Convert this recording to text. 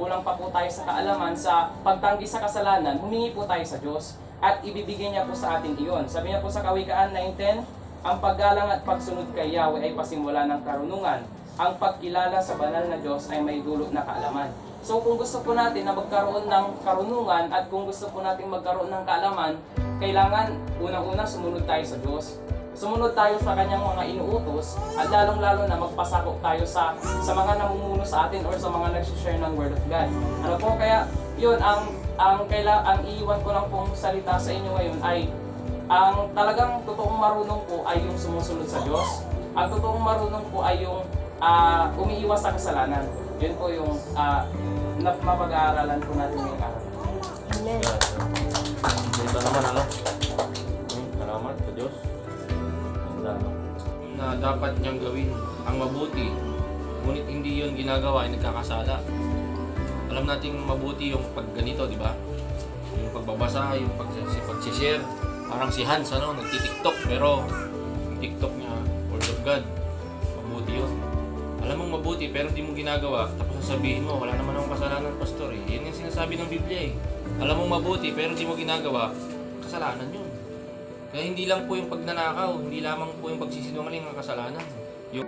kulang pa po tayo sa kaalaman sa pagtanggi sa kasalanan, humingi po tayo sa Diyos at ibibigay niya po sa atin iyon. Sabi niya po sa Kawikaan 9.10, ang paggalang at pagsunod kay Yahweh ay pasimula ng karunungan. Ang pagkilala sa banal na Diyos ay may dulot na kaalaman. So kung gusto po natin na magkaroon ng karunungan at kung gusto po natin magkaroon ng kaalaman, kailangan unang-una sumunod tayo sa Diyos. Sumunod tayo sa kanyang mga inuutos at lalong-lalo na magpasakop tayo sa sa mga namumuno sa atin or sa mga nag-share ng Word of God. Ano po kaya yun ang ang kaila ang iiwan ko lang pong salita sa inyo ngayon ay ang talagang totoong marunong po ay yung sumusunod sa Diyos. Ang totoong marunong po ay yung ah, umiiwas sa kasalanan. Yun po yung uh, na mapag-aaralan po natin ngayong araw. Amen. Ito naman ano? Hmm, salamat sa Diyos. Na dapat niyang gawin ang mabuti, ngunit hindi yun ginagawa ay nagkakasala. Alam nating mabuti yung pag ganito, di ba? Yung pagbabasa, yung pag pagsishare. Parang si Hans, ano, nagtitiktok, pero yung TikTok niya, Word of God, mabuti yun. Alam mong mabuti, pero hindi mo ginagawa, tapos sasabihin mo, wala naman akong kasalanan, pastor. Eh. Yan yung sinasabi ng Biblia eh. Alam mong mabuti, pero hindi mo ginagawa, kasalanan yun. Kaya hindi lang po yung pagnanakaw, hindi lamang po yung pagsisinungaling ang kasalanan. Yung